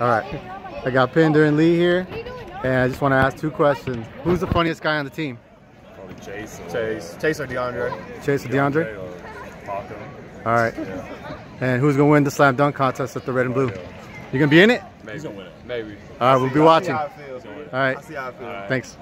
All right. I got Pinder and Lee here, and I just want to ask two questions. Who's the funniest guy on the team? Probably Chase. Chase. Chase or DeAndre. Chase or DeAndre? or Paco. All right. And who's gonna win the slam dunk contest at the red and blue? You gonna be in it? Maybe. He's gonna win it. Maybe. All right, we'll be watching. how Thanks.